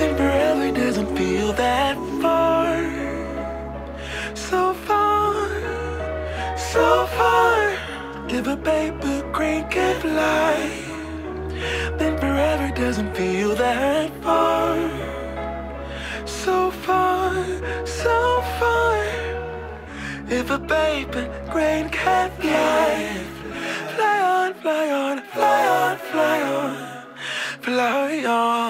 Temporarily doesn't feel that far. So far, so far. If a paper crane can fly, then forever doesn't feel that far. So far, so far. If a paper crane can fly, fly on, fly on, fly on, fly on, fly on.